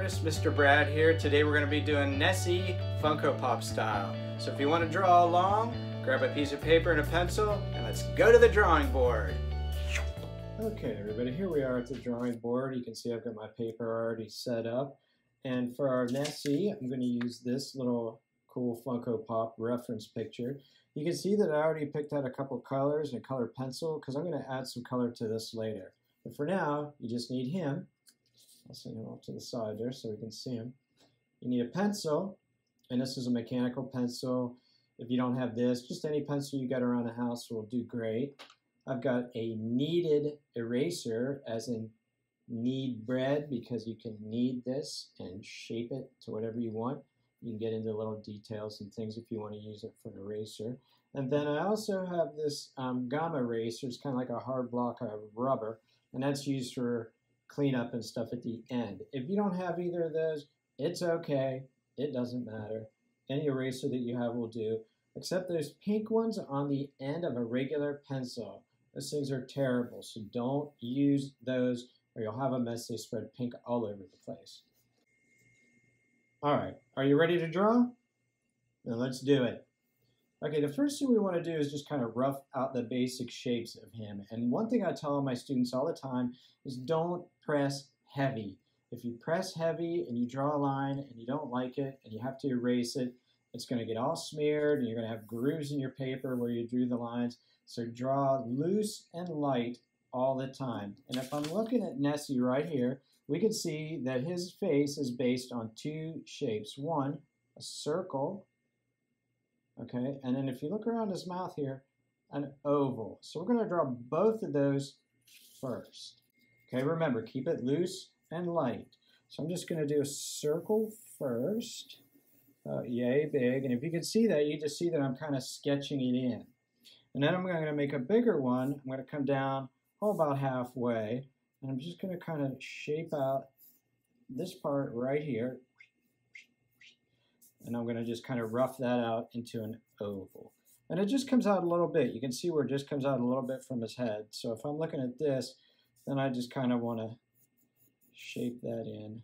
artist, Mr. Brad here. Today we're going to be doing Nessie Funko Pop style. So if you want to draw along, grab a piece of paper and a pencil, and let's go to the drawing board. Okay, everybody, here we are at the drawing board. You can see I've got my paper already set up. And for our Nessie, I'm going to use this little cool Funko Pop reference picture. You can see that I already picked out a couple colors and a color pencil because I'm going to add some color to this later. But for now, you just need him. I'll send him off to the side there so we can see him. You need a pencil, and this is a mechanical pencil. If you don't have this, just any pencil you got around the house will do great. I've got a kneaded eraser, as in knead bread, because you can knead this and shape it to whatever you want. You can get into little details and things if you want to use it for an eraser. And then I also have this um, gum eraser. It's kind of like a hard block of rubber, and that's used for cleanup and stuff at the end. If you don't have either of those, it's okay. It doesn't matter. Any eraser that you have will do, except those pink ones on the end of a regular pencil. Those things are terrible, so don't use those or you'll have a mess. They spread pink all over the place. All right, are you ready to draw? Then let's do it. Okay, the first thing we want to do is just kind of rough out the basic shapes of him. And one thing I tell my students all the time is don't press heavy. If you press heavy and you draw a line and you don't like it and you have to erase it, it's going to get all smeared and you're going to have grooves in your paper where you drew the lines. So draw loose and light all the time. And if I'm looking at Nessie right here, we can see that his face is based on two shapes. One, a circle, okay? And then if you look around his mouth here, an oval. So we're going to draw both of those first. Okay, remember, keep it loose and light. So I'm just going to do a circle first, uh, yay big. And if you can see that, you just see that I'm kind of sketching it in. And then I'm going to make a bigger one. I'm going to come down oh, about halfway. And I'm just going to kind of shape out this part right here. And I'm going to just kind of rough that out into an oval. And it just comes out a little bit. You can see where it just comes out a little bit from his head. So if I'm looking at this, then I just kind of want to shape that in.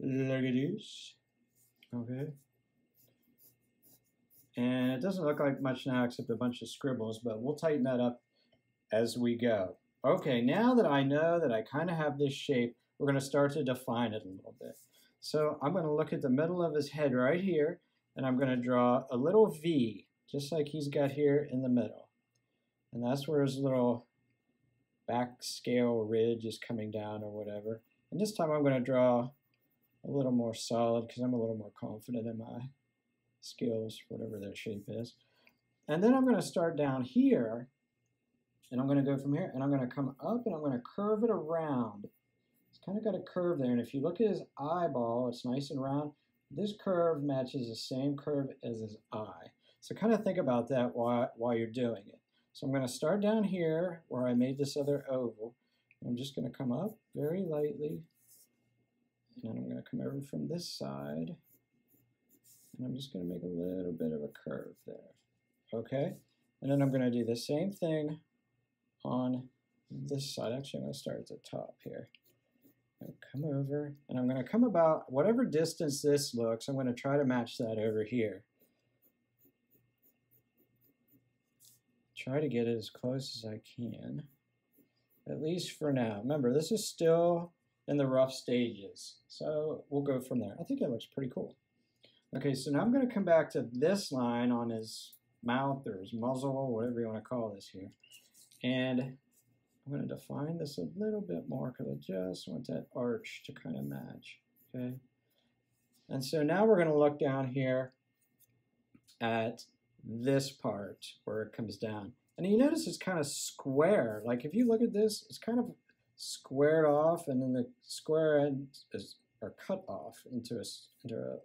Look at this. Okay. And it doesn't look like much now except a bunch of scribbles, but we'll tighten that up as we go. Okay, now that I know that I kind of have this shape, we're going to start to define it a little bit. So I'm going to look at the middle of his head right here, and I'm going to draw a little V, just like he's got here in the middle. And that's where his little back scale ridge is coming down or whatever. And this time I'm going to draw a little more solid because I'm a little more confident in my skills, whatever that shape is. And then I'm going to start down here and I'm going to go from here and I'm going to come up and I'm going to curve it around. Kind of got a curve there. And if you look at his eyeball, it's nice and round. This curve matches the same curve as his eye. So kind of think about that while, while you're doing it. So I'm going to start down here where I made this other oval. I'm just going to come up very lightly. And then I'm going to come over from this side. And I'm just going to make a little bit of a curve there. Okay? And then I'm going to do the same thing on this side. Actually, I'm going to start at the top here. Come over, and I'm going to come about whatever distance this looks, I'm going to try to match that over here. Try to get it as close as I can, at least for now. Remember, this is still in the rough stages, so we'll go from there. I think it looks pretty cool. Okay, so now I'm going to come back to this line on his mouth or his muzzle, whatever you want to call this here. And I'm going to define this a little bit more because I just want that arch to kind of match. Okay. And so now we're going to look down here at this part where it comes down. And you notice it's kind of square. Like if you look at this, it's kind of squared off and then the square ends is, are cut off into a, into a,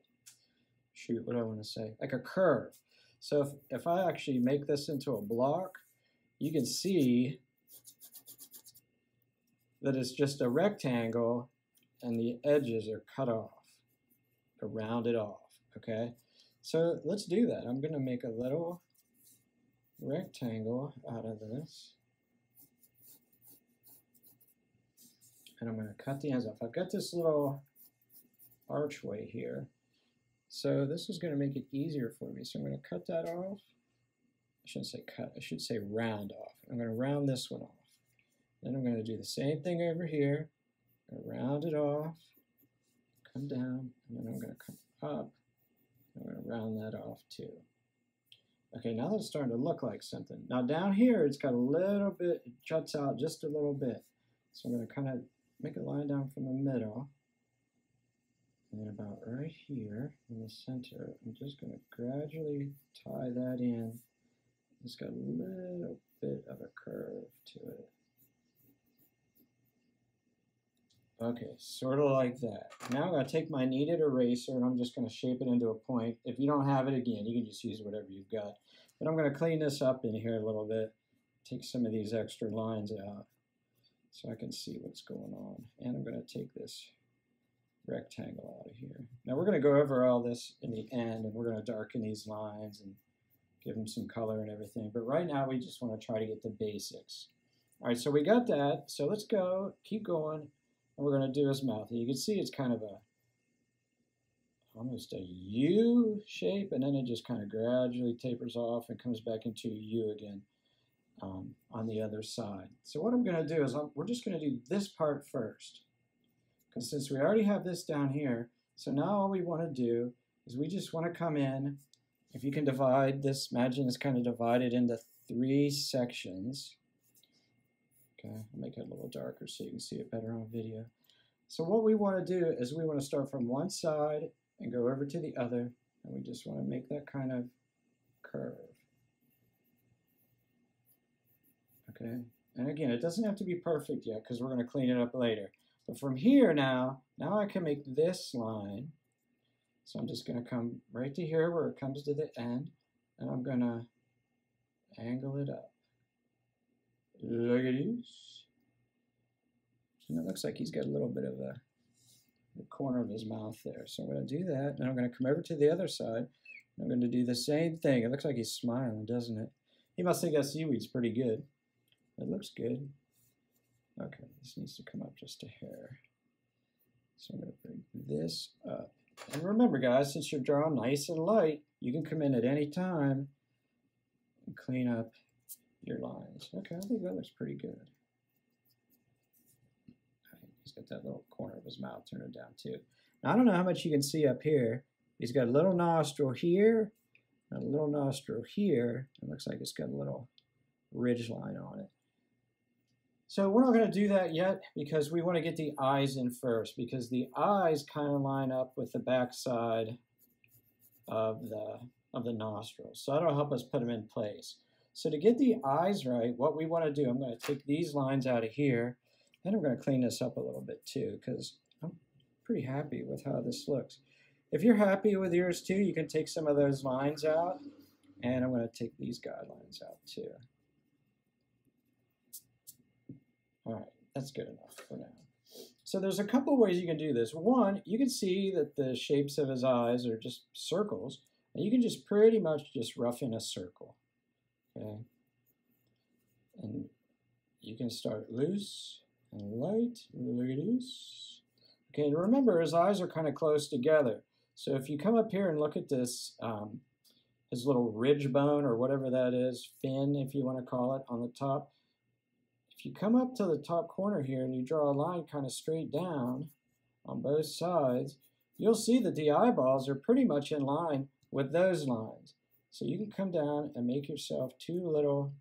shoot, what do I want to say? Like a curve. So if, if I actually make this into a block, you can see that it's just a rectangle and the edges are cut off, or rounded off, okay? So let's do that. I'm going to make a little rectangle out of this. And I'm going to cut the ends off. I've got this little archway here. So this is going to make it easier for me. So I'm going to cut that off. I shouldn't say cut, I should say round off. I'm going to round this one off. Then I'm going to do the same thing over here. Round it off, come down, and then I'm going to come up. I'm going to round that off too. Okay, now that's starting to look like something. Now down here, it's got a little bit, it juts out just a little bit. So I'm going to kind of make a line down from the middle. And about right here in the center, I'm just going to gradually tie that in. It's got a little bit of a curve to it. Okay, sort of like that. Now I'm going to take my kneaded eraser and I'm just going to shape it into a point. If you don't have it again, you can just use whatever you've got. But I'm going to clean this up in here a little bit. Take some of these extra lines out so I can see what's going on. And I'm going to take this rectangle out of here. Now we're going to go over all this in the end and we're going to darken these lines and give them some color and everything. But right now we just want to try to get the basics. All right, so we got that. So let's go, keep going and we're going to do his mouth. You can see it's kind of a almost a U shape, and then it just kind of gradually tapers off and comes back into a U again um, on the other side. So what I'm going to do is I'm, we're just going to do this part first. Because since we already have this down here, so now all we want to do is we just want to come in, if you can divide this, imagine it's kind of divided into three sections. Okay, I'll make it a little darker so you can see it better on video. So what we want to do is we want to start from one side and go over to the other, and we just want to make that kind of curve. Okay, and again, it doesn't have to be perfect yet because we're going to clean it up later. But from here now, now I can make this line. So I'm just going to come right to here where it comes to the end, and I'm going to angle it up. This. And it looks like he's got a little bit of a the corner of his mouth there. So I'm going to do that, and I'm going to come over to the other side. I'm going to do the same thing. It looks like he's smiling, doesn't it? He must think that seaweed's pretty good. It looks good. Okay, this needs to come up just a hair. So I'm going to bring this up. And remember, guys, since you're drawing nice and light, you can come in at any time and clean up your lines. Okay, I think that looks pretty good. He's got that little corner of his mouth turned down too. Now, I don't know how much you can see up here. He's got a little nostril here, a little nostril here. It looks like it's got a little ridge line on it. So we're not going to do that yet because we want to get the eyes in first because the eyes kind of line up with the back side of the, of the nostrils. So that'll help us put them in place. So to get the eyes right, what we want to do, I'm going to take these lines out of here and I'm going to clean this up a little bit too because I'm pretty happy with how this looks. If you're happy with yours too, you can take some of those lines out and I'm going to take these guidelines out too. All right, that's good enough for now. So there's a couple ways you can do this. One, you can see that the shapes of his eyes are just circles, and you can just pretty much just rough in a circle. Okay, and you can start loose and light. Look at. Okay, and remember his eyes are kind of close together. So if you come up here and look at this, um, his little ridge bone or whatever that is, fin if you want to call it, on the top, if you come up to the top corner here and you draw a line kind of straight down on both sides, you'll see that the eyeballs are pretty much in line with those lines. So you can come down and make yourself two little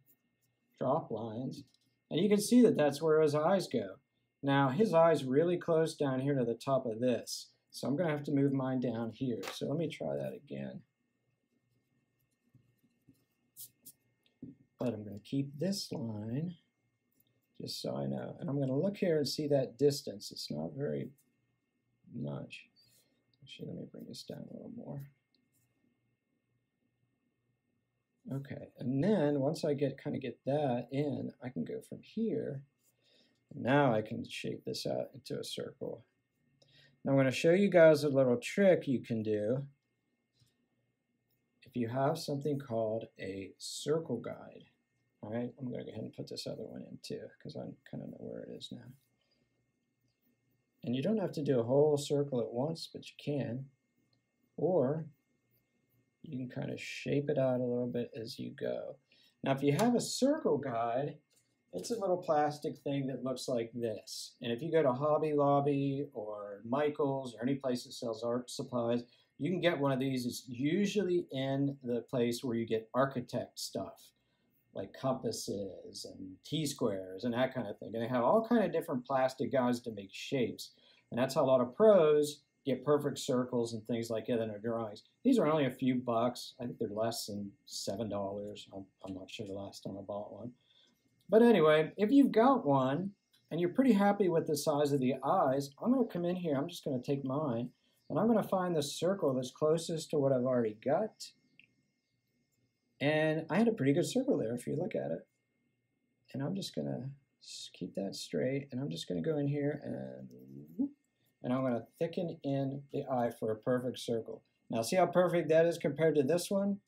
drop lines. And you can see that that's where his eyes go. Now, his eye's really close down here to the top of this. So I'm going to have to move mine down here. So let me try that again. But I'm going to keep this line just so I know. And I'm going to look here and see that distance. It's not very much. Actually, let me bring this down a little more. Okay, and then once I get kind of get that in, I can go from here. Now I can shape this out into a circle. Now I'm going to show you guys a little trick you can do if you have something called a circle guide. All right, I'm going to go ahead and put this other one in too because I kind of know where it is now. And you don't have to do a whole circle at once, but you can. Or you can kind of shape it out a little bit as you go. Now, if you have a circle guide, it's a little plastic thing that looks like this. And if you go to Hobby Lobby or Michael's or any place that sells art supplies, you can get one of these. It's usually in the place where you get architect stuff, like compasses and T-squares and that kind of thing. And they have all kind of different plastic guides to make shapes. And that's how a lot of pros get perfect circles and things like that in their drawings. These are only a few bucks. I think they're less than $7. I'm, I'm not sure the last time I bought one. But anyway, if you've got one and you're pretty happy with the size of the eyes, I'm going to come in here. I'm just going to take mine and I'm going to find the circle that's closest to what I've already got. And I had a pretty good circle there if you look at it. And I'm just going to keep that straight. And I'm just going to go in here and and I'm going to thicken in the eye for a perfect circle. Now see how perfect that is compared to this one?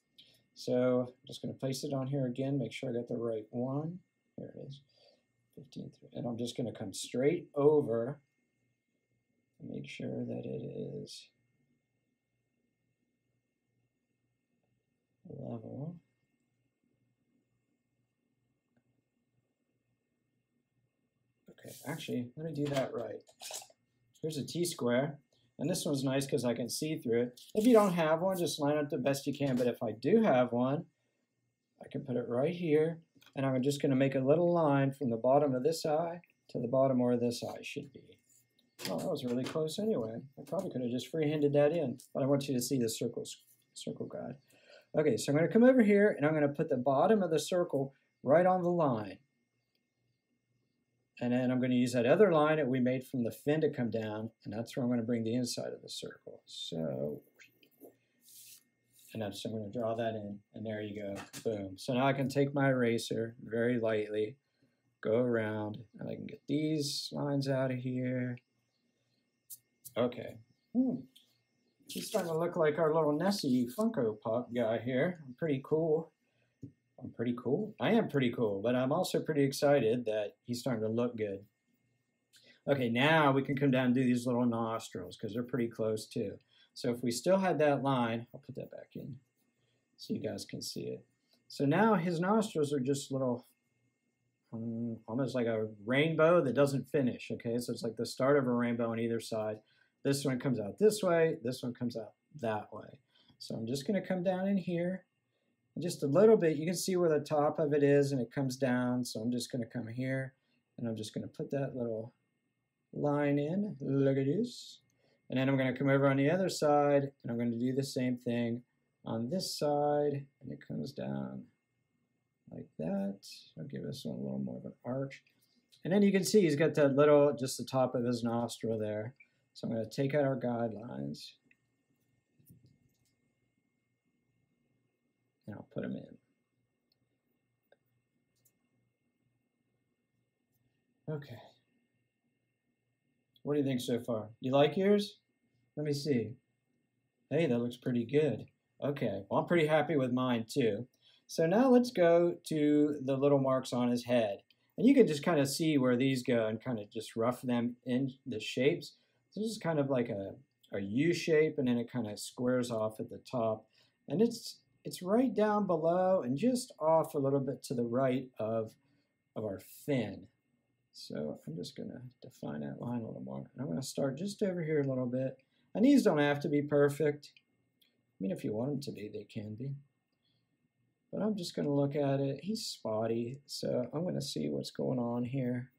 So I'm just going to place it on here again, make sure I got the right one. There it is, 15, and I'm just going to come straight over make sure that it is level. Okay, actually, let me do that right. Here's a T-square. And this one's nice because I can see through it. If you don't have one, just line up the best you can. But if I do have one, I can put it right here. And I'm just going to make a little line from the bottom of this eye to the bottom where this eye should be. Well, that was really close anyway. I probably could have just freehanded that in. But I want you to see the circle, circle guide. Okay, so I'm going to come over here and I'm going to put the bottom of the circle right on the line. And then I'm going to use that other line that we made from the fin to come down, and that's where I'm going to bring the inside of the circle. So, and I'm, so I'm going to draw that in, and there you go, boom. So now I can take my eraser very lightly, go around, and I can get these lines out of here. Okay. Hmm. He's starting to look like our little Nessie Funko Pop guy here. Pretty cool. I'm pretty cool. I am pretty cool, but I'm also pretty excited that he's starting to look good. Okay, now we can come down and do these little nostrils because they're pretty close too. So if we still had that line, I'll put that back in so you guys can see it. So now his nostrils are just little, um, almost like a rainbow that doesn't finish, okay? So it's like the start of a rainbow on either side. This one comes out this way, this one comes out that way. So I'm just gonna come down in here just a little bit, you can see where the top of it is and it comes down. So I'm just going to come here and I'm just going to put that little line in. Look at this. And then I'm going to come over on the other side and I'm going to do the same thing on this side and it comes down like that. I'll give this one a little more of an arch. And then you can see he's got that little, just the top of his nostril there. So I'm going to take out our guidelines and I'll put them in. Okay. What do you think so far? You like yours? Let me see. Hey, that looks pretty good. Okay, well, I'm pretty happy with mine too. So now let's go to the little marks on his head. And you can just kind of see where these go and kind of just rough them in the shapes. So This is kind of like a, a U shape and then it kind of squares off at the top. And it's it's right down below and just off a little bit to the right of, of our fin. So I'm just going to define that line a little more. And I'm going to start just over here a little bit. And these don't have to be perfect. I mean, if you want them to be, they can be. But I'm just going to look at it. He's spotty, so I'm going to see what's going on here.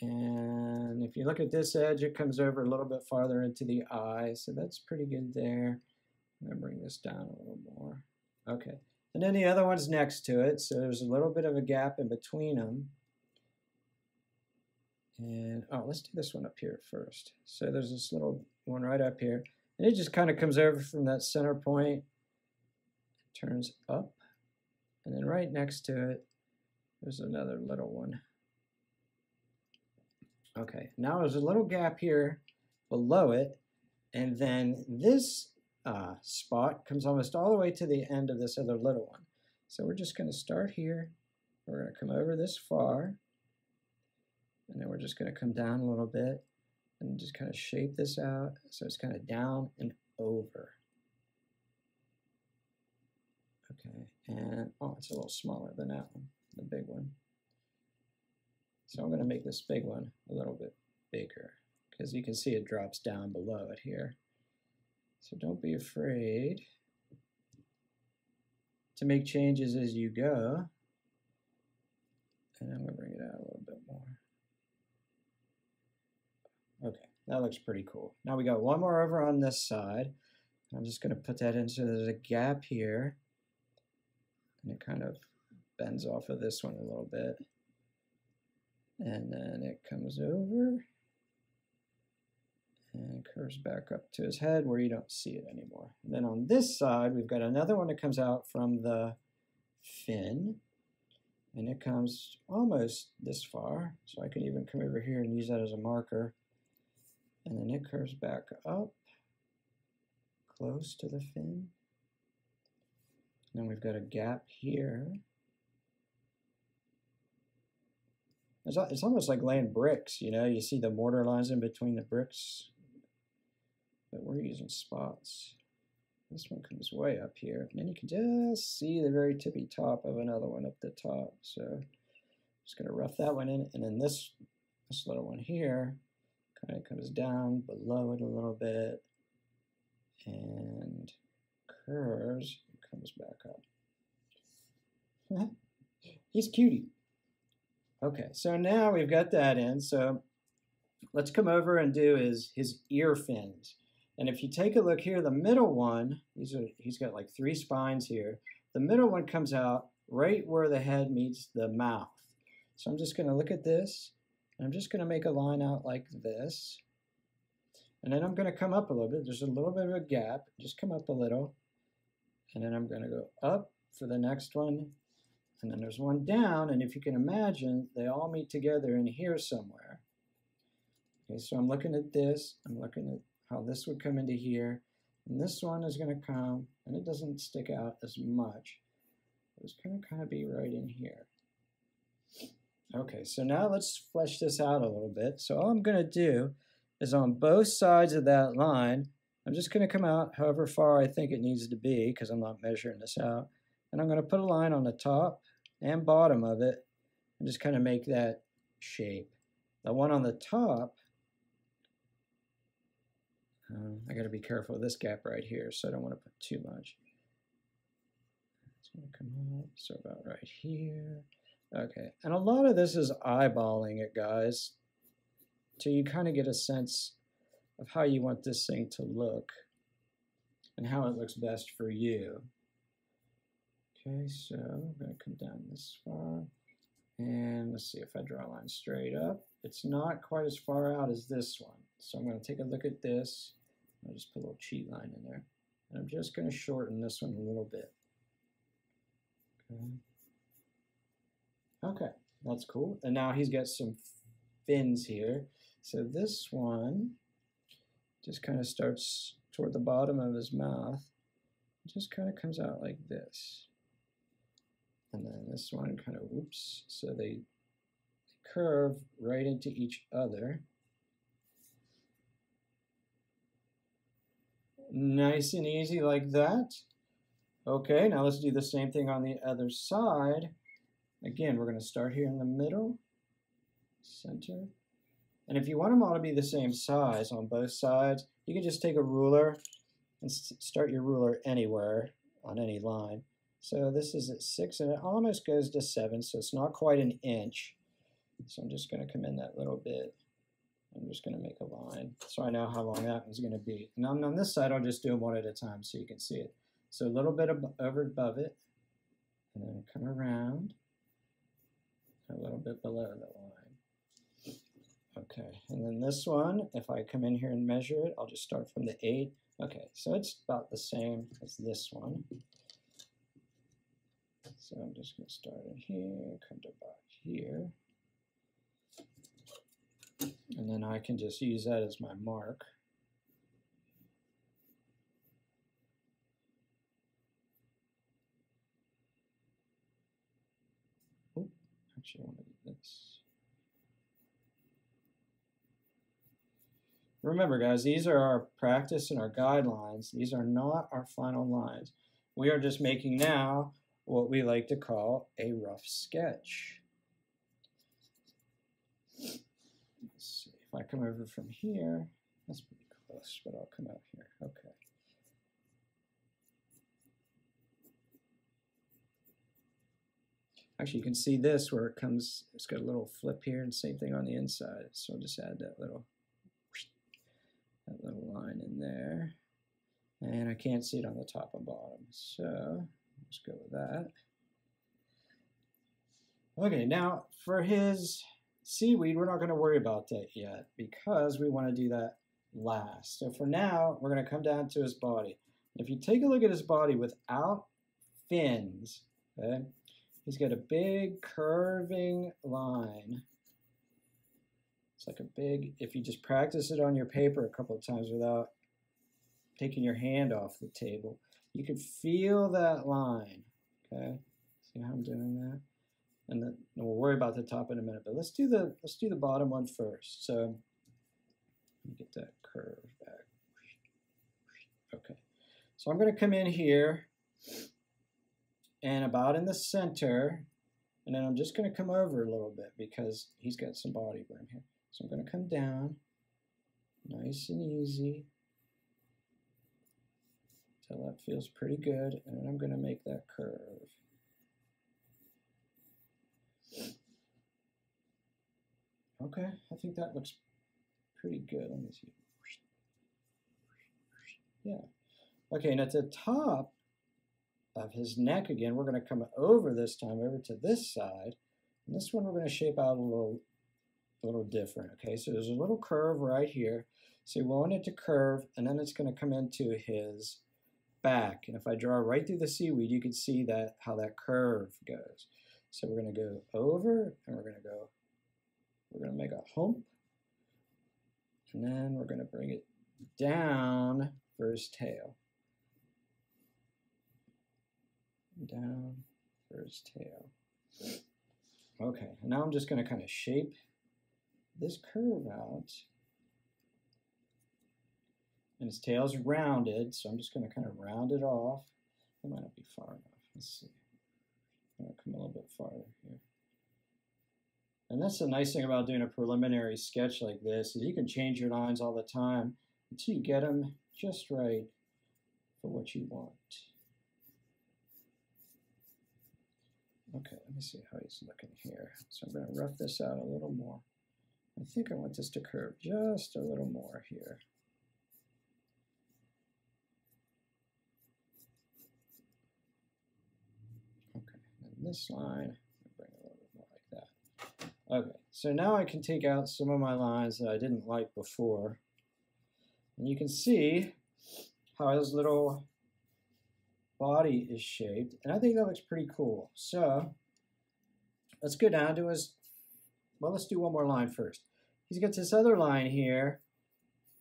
And if you look at this edge, it comes over a little bit farther into the eye, so that's pretty good there. I'm going to bring this down a little more. Okay. And then the other one's next to it, so there's a little bit of a gap in between them. And, oh, let's do this one up here first. So there's this little one right up here. And it just kind of comes over from that center point, turns up, and then right next to it, there's another little one. Okay, now there's a little gap here below it, and then this uh, spot comes almost all the way to the end of this other little one. So we're just going to start here. We're going to come over this far. And then we're just going to come down a little bit and just kind of shape this out so it's kind of down and over. Okay, and oh, it's a little smaller than that one, the big one. So I'm going to make this big one a little bit bigger because you can see it drops down below it here. So don't be afraid to make changes as you go. And I'm to bring it out a little bit more. Okay, that looks pretty cool. Now we got one more over on this side. I'm just to put that in so there's a gap here. And it kind of bends off of this one a little bit. And then it comes over and curves back up to his head where you don't see it anymore. And then on this side, we've got another one that comes out from the fin. And it comes almost this far. So I can even come over here and use that as a marker. And then it curves back up close to the fin. And Then we've got a gap here. It's, it's almost like laying bricks, you know, you see the mortar lines in between the bricks, but we're using spots. This one comes way up here, and you can just see the very tippy top of another one up the top. So just gonna rough that one in, and then this, this little one here kind of comes down below it a little bit and curves and comes back up. He's cutie. Okay, so now we've got that in. So let's come over and do his, his ear fins. And if you take a look here, the middle one, these are, he's got like three spines here. The middle one comes out right where the head meets the mouth. So I'm just going to look at this, and I'm just going to make a line out like this. And then I'm going to come up a little bit. There's a little bit of a gap. Just come up a little. And then I'm going to go up for the next one, and then there's one down, and if you can imagine, they all meet together in here somewhere. Okay, so I'm looking at this, I'm looking at how this would come into here, and this one is going to come, and it doesn't stick out as much. It's going to kind of be right in here. Okay, so now let's flesh this out a little bit. So all I'm going to do is on both sides of that line, I'm just going to come out however far I think it needs to be because I'm not measuring this out. And I'm going to put a line on the top and bottom of it and just kind of make that shape. The one on the top, um, I got to be careful of this gap right here, so I don't want to put too much. It's going to come up, so about right here. Okay, and a lot of this is eyeballing it, guys, till you kind of get a sense of how you want this thing to look and how it looks best for you. Okay, so I'm going to come down this far. And let's see if I draw a line straight up. It's not quite as far out as this one. So I'm going to take a look at this. I'll just put a little cheat line in there. And I'm just going to shorten this one a little bit. Okay. Okay, that's cool. And now he's got some fins here. So this one just kind of starts toward the bottom of his mouth. It just kind of comes out like this. And then this one kind of, whoops, so they curve right into each other. Nice and easy like that. Okay, now let's do the same thing on the other side. Again, we're going to start here in the middle, center. And if you want them all to be the same size on both sides, you can just take a ruler and start your ruler anywhere on any line. So this is at 6 and it almost goes to 7, so it's not quite an inch. So I'm just going to come in that little bit. I'm just going to make a line so I know how long that one's going to be. And on, on this side, I'll just do them one at a time so you can see it. So a little bit of, over above it, and then come around a little bit below the line. Okay, and then this one, if I come in here and measure it, I'll just start from the 8. Okay, so it's about the same as this one. So I'm just going to start in here, come to about here. And then I can just use that as my mark. Oh, actually I want to do this. Remember, guys, these are our practice and our guidelines. These are not our final lines. We are just making now what we like to call a rough sketch. Let's see, if I come over from here, that's pretty close, but I'll come out here. Okay. Actually, you can see this where it comes, it's got a little flip here and same thing on the inside. So I'll just add that little, that little line in there. And I can't see it on the top and bottom. So let's go with that. Okay, now for his seaweed, we're not going to worry about that yet because we want to do that last. So for now, we're going to come down to his body. If you take a look at his body without fins, okay, he's got a big curving line. It's like a big, if you just practice it on your paper a couple of times without taking your hand off the table, you can feel that line, okay? See how I'm doing that? And, then we'll worry about the top in a minute, but let's do the, let's do the bottom one first. So let me get that curve back. Okay, so I'm going to come in here and about in the center, and then I'm just going to come over a little bit because he's got some body burn here. So I'm going to come down, nice and easy, till that feels pretty good, and then I'm going to make that curve. Okay, I think that looks pretty good. Let me see. Yeah. Okay, and at the top of his neck again, we're going to come over this time over to this side. And this one we're going to shape out a little, a little different. Okay, so there's a little curve right here. So we want it to curve, and then it's going to come into his back. And if I draw right through the seaweed, you can see that how that curve goes. So we're going to go over, and we're going to go, we're going to make a hump, and then we're going to bring it down for his tail. Down for his tail. Okay, and now I'm just going to kind of shape this curve out. And his tail's rounded, so I'm just going to kind of round it off. It might not be far enough. Let's see. I'm going to come a little bit farther here. And that's the nice thing about doing a preliminary sketch like this, is you can change your lines all the time until you get them just right for what you want. Okay, let me see how he's looking here. So I'm going to rough this out a little more. I think I want this to curve just a little more here. Okay, and this line, bring it a little bit more like that. Okay, so now I can take out some of my lines that I didn't like before. And you can see how his little body is shaped. And I think that looks pretty cool. So let's go down to his, well, let's do one more line first. He's got this other line here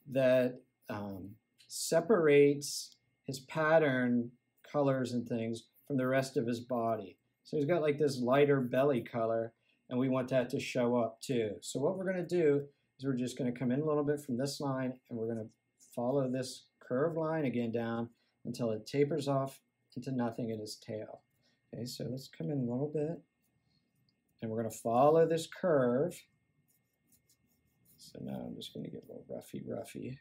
that um, separates his pattern colors and things from the rest of his body. So he's got like this lighter belly color and we want that to show up too. So what we're going to do is we're just going to come in a little bit from this line and we're going to follow this curved line again down until it tapers off into nothing in his tail. Okay, so let's come in a little bit and we're going to follow this curve. So now I'm just going to get a little roughy roughy.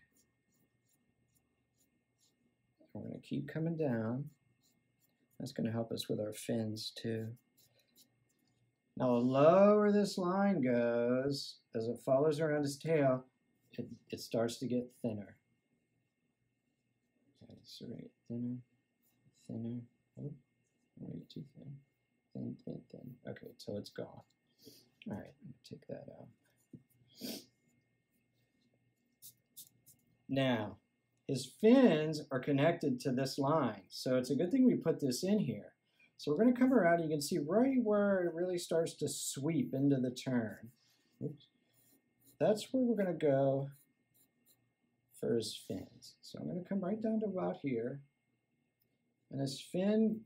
We're going to keep coming down. That's going to help us with our fins too. Now the lower this line goes, as it follows around his tail, it, it starts to get thinner. Okay, so get thinner, thinner. Oh, get too thin. Thin, thin, thin. Okay, till it's gone. All right, take that out. Now, his fins are connected to this line. So it's a good thing we put this in here. So we're going to come around. You can see right where it really starts to sweep into the turn. Oops. That's where we're going to go for his fins. So I'm going to come right down to about here. And his fin,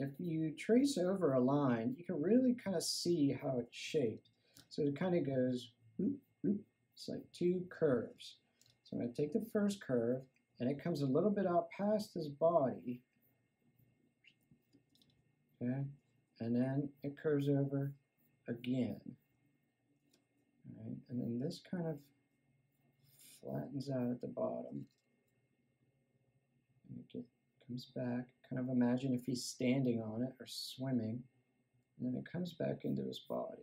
if you trace over a line, you can really kind of see how it's shaped. So it kind of goes, whoop, whoop. it's like two curves. So I'm going to take the first curve, and it comes a little bit out past his body. Okay, and then it curves over again. Right, and then this kind of flattens out at the bottom. And it comes back. Kind of imagine if he's standing on it or swimming. And then it comes back into his body.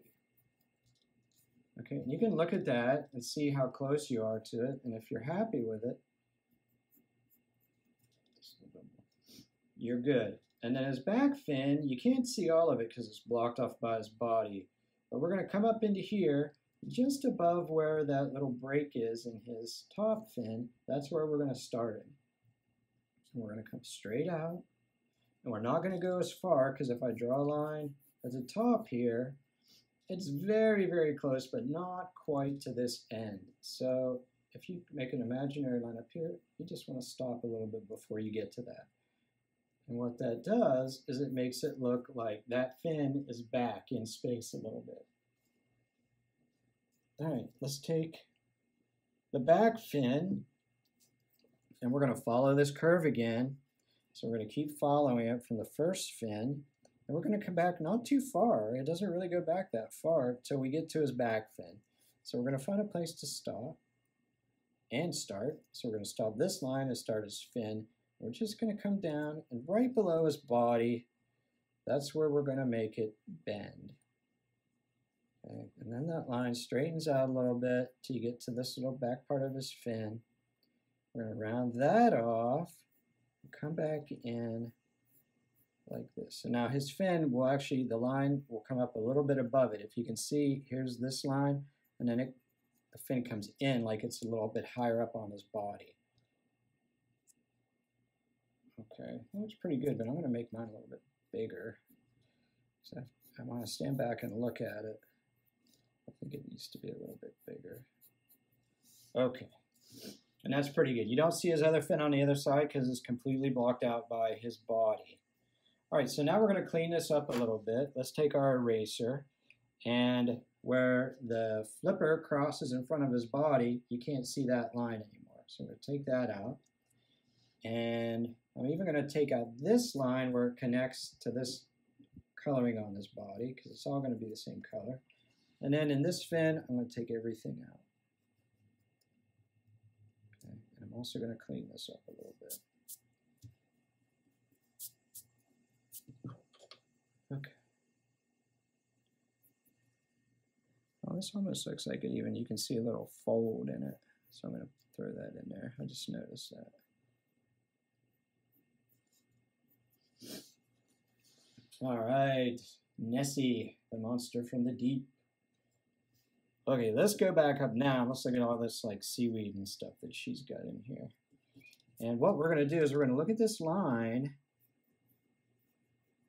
Okay, and you can look at that and see how close you are to it. And if you're happy with it, you're good. And then his back fin, you can't see all of it because it's blocked off by his body. But we're going to come up into here, just above where that little break is in his top fin. That's where we're going to start it. And we're going to come straight out. And we're not going to go as far because if I draw a line at the top here, it's very, very close, but not quite to this end. So if you make an imaginary line up here, you just want to stop a little bit before you get to that. And what that does is it makes it look like that fin is back in space a little bit. All right, let's take the back fin and we're going to follow this curve again. So we're going to keep following it from the first fin and we're going to come back not too far. It doesn't really go back that far until we get to his back fin. So we're going to find a place to stop and start. So we're going to stop this line and start his fin. We're just going to come down and right below his body, that's where we're going to make it bend. Okay. And then that line straightens out a little bit till you get to this little back part of his fin. We're going to round that off, come back in, like this. So now his fin will actually, the line will come up a little bit above it. If you can see, here's this line, and then it, the fin comes in like it's a little bit higher up on his body. Okay, looks pretty good, but I'm going to make mine a little bit bigger. So I want to stand back and look at it. I think it needs to be a little bit bigger. Okay, and that's pretty good. You don't see his other fin on the other side because it's completely blocked out by his body. All right, so now we're going to clean this up a little bit. Let's take our eraser and where the flipper crosses in front of his body, you can't see that line anymore. So we're going to take that out. And I'm even going to take out this line where it connects to this coloring on this body because it's all going to be the same color. And then in this fin, I'm going to take everything out. Okay. And I'm also going to clean this up a little bit. Okay. Oh, this almost looks like it even, you can see a little fold in it. So I'm going to throw that in there. I just noticed that. All right, Nessie, the monster from the deep. Okay, let's go back up now. Let's look at all this like seaweed and stuff that she's got in here. And what we're going to do is we're going to look at this line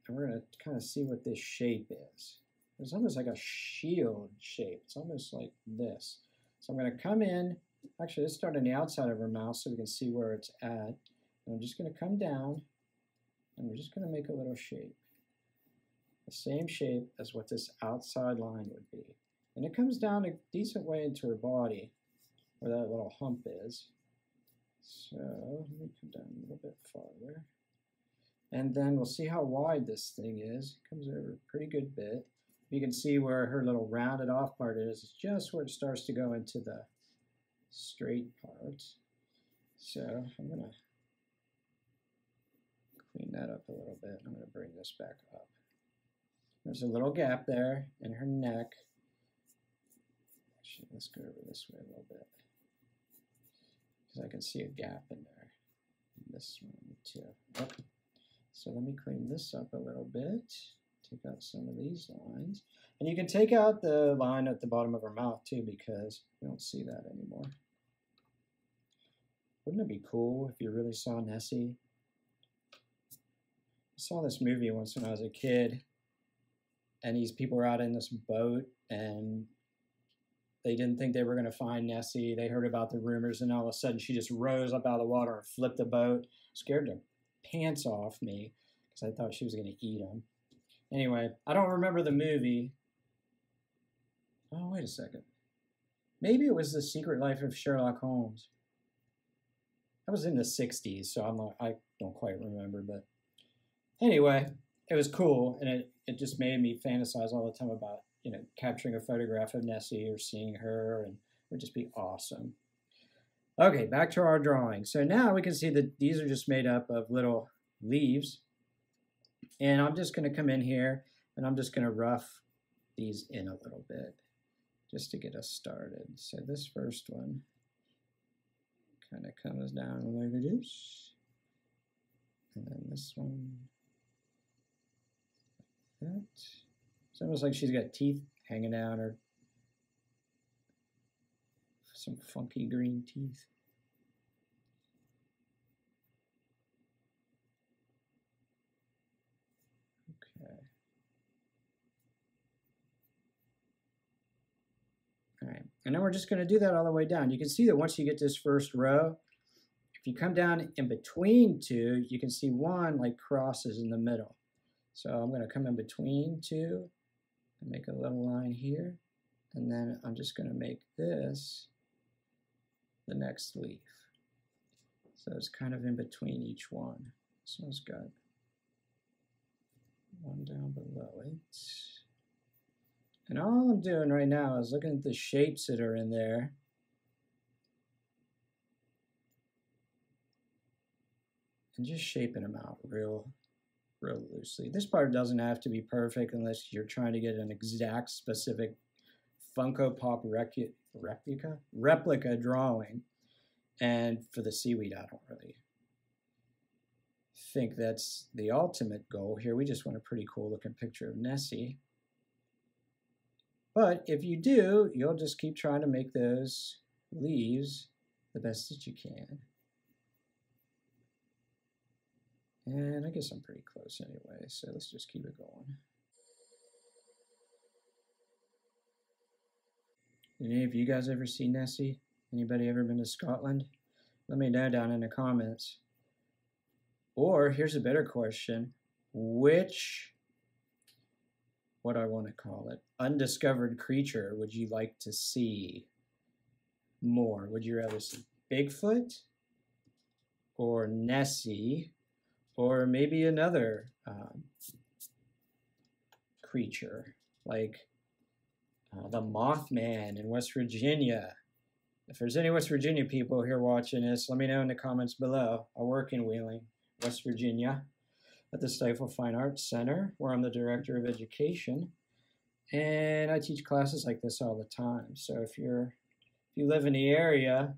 and we're going to kind of see what this shape is. It's almost like a shield shape. It's almost like this. So I'm going to come in. Actually, let's start on the outside of her mouth so we can see where it's at. And I'm just going to come down, and we're just going to make a little shape. The same shape as what this outside line would be. And it comes down a decent way into her body, where that little hump is. So let me come down a little bit farther. And then we'll see how wide this thing is. It comes over a pretty good bit. You can see where her little rounded off part is. It's just where it starts to go into the straight part. So I'm going to clean that up a little bit. I'm going to bring this back up. There's a little gap there in her neck. Actually, let's go over this way a little bit. Because I can see a gap in there. This one too. So let me clean this up a little bit. Take out some of these lines. And you can take out the line at the bottom of her mouth too because you don't see that anymore. Wouldn't it be cool if you really saw Nessie? I saw this movie once when I was a kid and these people were out in this boat and they didn't think they were going to find Nessie. They heard about the rumors and all of a sudden she just rose up out of the water and flipped the boat. Scared them pants off me because I thought she was going to eat them. Anyway, I don't remember the movie. Oh, wait a second. Maybe it was The Secret Life of Sherlock Holmes. I was in the 60s, so I'm not, I don't quite remember, but anyway, it was cool, and it, it just made me fantasize all the time about, you know, capturing a photograph of Nessie or seeing her, and it would just be awesome. Okay, back to our drawing. So now we can see that these are just made up of little leaves, and I'm just going to come in here, and I'm just going to rough these in a little bit just to get us started. So this first one kind of comes down like this. And then this one, It's almost like she's got teeth hanging out or some funky green teeth. Okay. All right, and then we're just going to do that all the way down. You can see that once you get this first row, if you come down in between two, you can see one like crosses in the middle. So I'm going to come in between two and make a little line here. And then I'm just going to make this the next leaf. So it's kind of in between each one. So it's got one down below it. And all I'm doing right now is looking at the shapes that are in there. And just shaping them out real, real loosely. This part doesn't have to be perfect unless you're trying to get an exact specific Funko Pop replica, replica drawing. And for the seaweed, I don't really think that's the ultimate goal here. We just want a pretty cool looking picture of Nessie. But if you do, you'll just keep trying to make those leaves the best that you can. And I guess I'm pretty close anyway, so let's just keep it going. Any of you guys ever seen Nessie? Anybody ever been to Scotland? Let me know down in the comments. Or here's a better question. Which what do I want to call it, undiscovered creature would you like to see more? Would you rather see Bigfoot or Nessie or maybe another um, creature like uh, the Mothman in West Virginia? If there's any West Virginia people here watching this, let me know in the comments below. I work in Wheeling, West Virginia at the Stifel Fine Arts Center, where I'm the Director of Education. And I teach classes like this all the time. So if you're if you live in the area,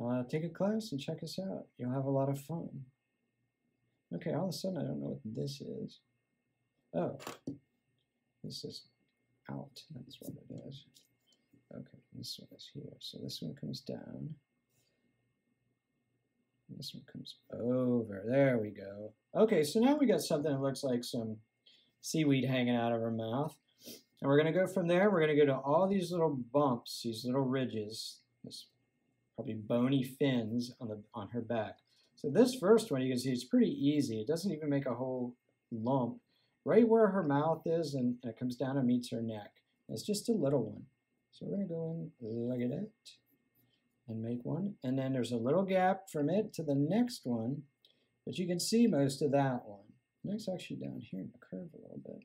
uh, take a class and check us out. You'll have a lot of fun. Okay, all of a sudden I don't know what this is. Oh, this is out. That's what it is. Okay, this one is here. So this one comes down. This one comes over. There we go. Okay, so now we got something that looks like some seaweed hanging out of her mouth. And we're going to go from there. We're going to go to all these little bumps, these little ridges, this probably bony fins on, the, on her back. So this first one, you can see it's pretty easy. It doesn't even make a whole lump. Right where her mouth is, and, and it comes down and meets her neck. It's just a little one. So we're going to go in like that and make one. And then there's a little gap from it to the next one, but you can see most of that one. Next actually down here in the curve a little bit.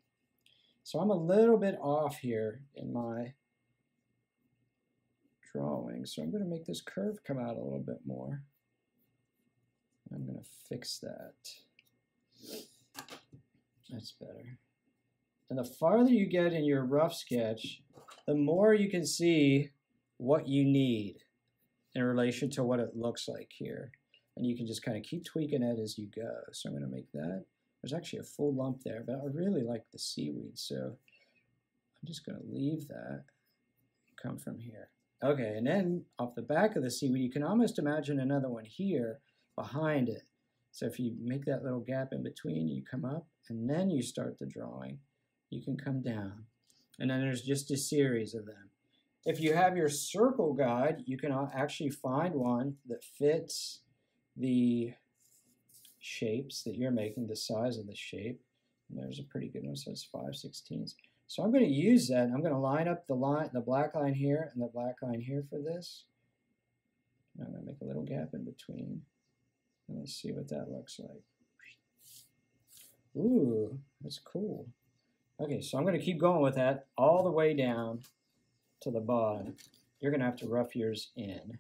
So I'm a little bit off here in my drawing. So I'm going to make this curve come out a little bit more. I'm going to fix that. That's better. And the farther you get in your rough sketch, the more you can see what you need in relation to what it looks like here. And you can just kind of keep tweaking it as you go. So I'm going to make that. There's actually a full lump there, but I really like the seaweed. So I'm just going to leave that come from here. Okay, and then off the back of the seaweed, you can almost imagine another one here behind it. So if you make that little gap in between, you come up, and then you start the drawing. You can come down. And then there's just a series of them. If you have your circle guide, you can actually find one that fits the shapes that you're making, the size of the shape. And there's a pretty good one, so it's 5 16ths. So I'm going to use that. I'm going to line up the line, the black line here and the black line here for this. I'm going to make a little gap in between. And let's see what that looks like. Ooh, that's cool. Okay, so I'm going to keep going with that all the way down to the bottom. You're going to have to rough yours in.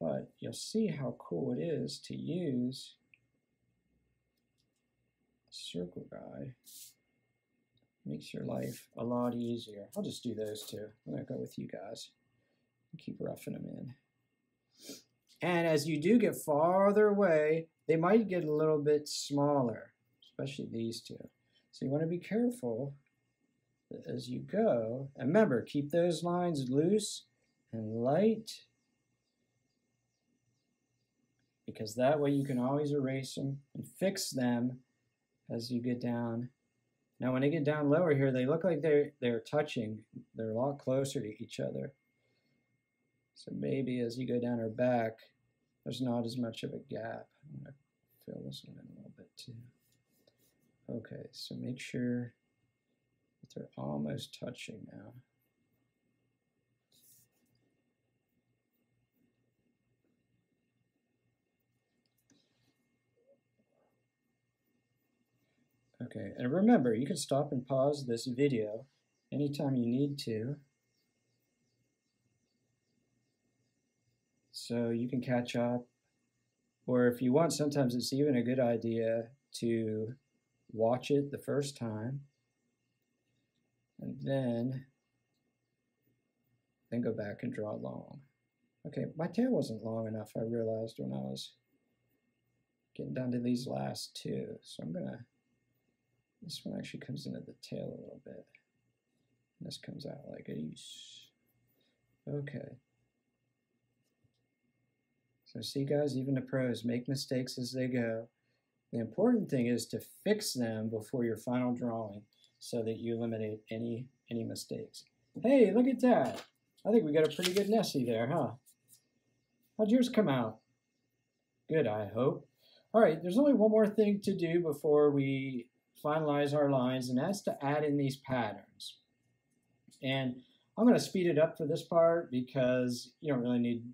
But you'll see how cool it is to use a circle guide. Makes your life a lot easier. I'll just do those two. I'm going to go with you guys. Keep roughing them in. And as you do get farther away, they might get a little bit smaller, especially these two. So you want to be careful as you go. And remember, keep those lines loose and light because that way you can always erase them and fix them as you get down. Now when they get down lower here, they look like they're, they're touching. They're a lot closer to each other. So maybe as you go down her back, there's not as much of a gap. I'm going to fill this one in a little bit too. Okay, so make sure that they're almost touching now. Okay, and remember, you can stop and pause this video anytime you need to. So you can catch up. Or if you want, sometimes it's even a good idea to watch it the first time and then then go back and draw long. Okay, my tail wasn't long enough, I realized when I was getting down to these last two. So I'm gonna this one actually comes into the tail a little bit. And this comes out like a Okay. So see guys, even the pros make mistakes as they go. The important thing is to fix them before your final drawing so that you eliminate any any mistakes. Hey, look at that. I think we got a pretty good Nessie there, huh? How'd yours come out? Good, I hope. All right, there's only one more thing to do before we finalize our lines, and that's to add in these patterns. And I'm going to speed it up for this part because you don't really need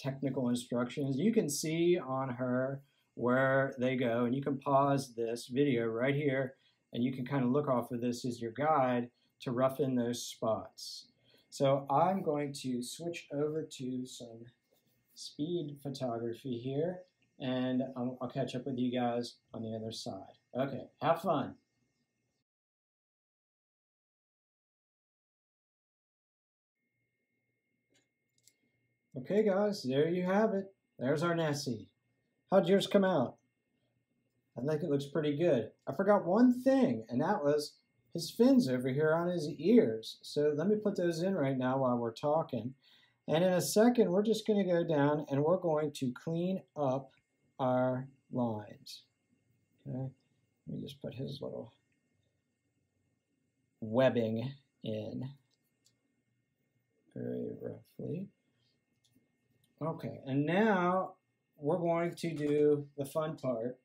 technical instructions. You can see on her where they go, and you can pause this video right here, and you can kind of look off of this as your guide to rough in those spots. So I'm going to switch over to some speed photography here, and I'll, I'll catch up with you guys on the other side. Okay, have fun. Okay, guys, there you have it. There's our Nessie. How'd yours come out? I think it looks pretty good. I forgot one thing, and that was his fins over here on his ears. So let me put those in right now while we're talking. And in a second, we're just going to go down and we're going to clean up our lines. Okay. Let me just put his little webbing in very roughly. Okay, and now we're going to do the fun part.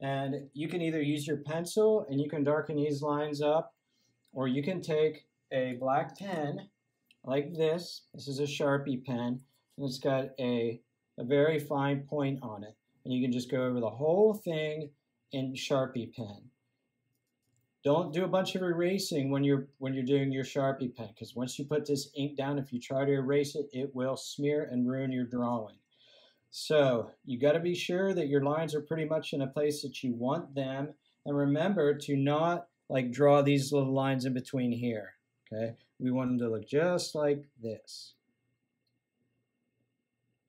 And you can either use your pencil and you can darken these lines up, or you can take a black pen like this. This is a Sharpie pen, and it's got a, a very fine point on it. And you can just go over the whole thing in Sharpie pen. Don't do a bunch of erasing when you're when you're doing your Sharpie pen because once you put this ink down, if you try to erase it, it will smear and ruin your drawing. So you got to be sure that your lines are pretty much in a place that you want them. And remember to not like draw these little lines in between here. Okay, we want them to look just like this.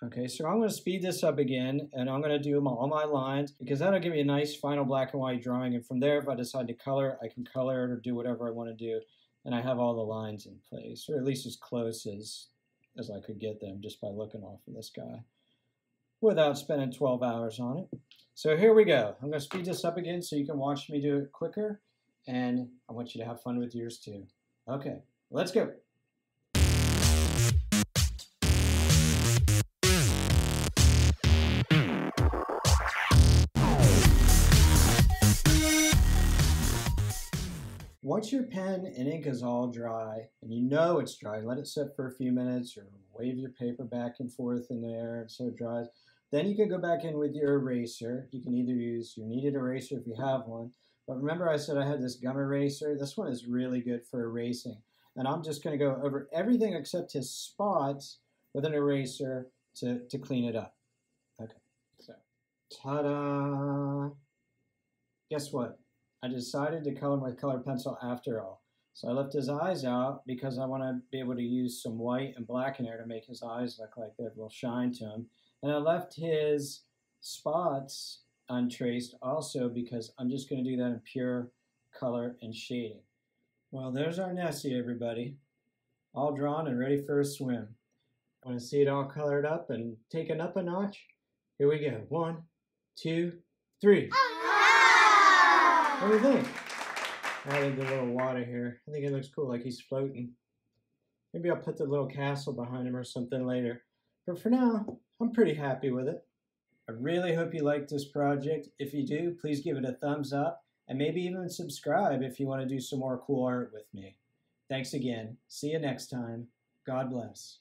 Okay, so I'm going to speed this up again, and I'm going to do my, all my lines, because that'll give me a nice final black and white drawing, and from there, if I decide to color, I can color it or do whatever I want to do, and I have all the lines in place, or at least as close as, as I could get them just by looking off of this guy, without spending 12 hours on it. So here we go. I'm going to speed this up again so you can watch me do it quicker, and I want you to have fun with yours too. Okay, let's go. Once your pen and ink is all dry, and you know it's dry, let it sit for a few minutes or wave your paper back and forth in the there so it dries. Then you can go back in with your eraser. You can either use your kneaded eraser if you have one. But remember I said I had this gum eraser? This one is really good for erasing. And I'm just going to go over everything except his spots with an eraser to, to clean it up. Okay, so ta-da! Guess what? I decided to color my colored pencil after all. So I left his eyes out because I want to be able to use some white and black in there to make his eyes look like they little shine to him. And I left his spots untraced also because I'm just going to do that in pure color and shading. Well, there's our Nessie, everybody. All drawn and ready for a swim. Want to see it all colored up and taken up a notch? Here we go. One, two, three. Oh, What do you think? Added the little water here. I think it looks cool, like he's floating. Maybe I'll put the little castle behind him or something later. But for now, I'm pretty happy with it. I really hope you liked this project. If you do, please give it a thumbs up and maybe even subscribe if you want to do some more cool art with me. Thanks again. See you next time. God bless.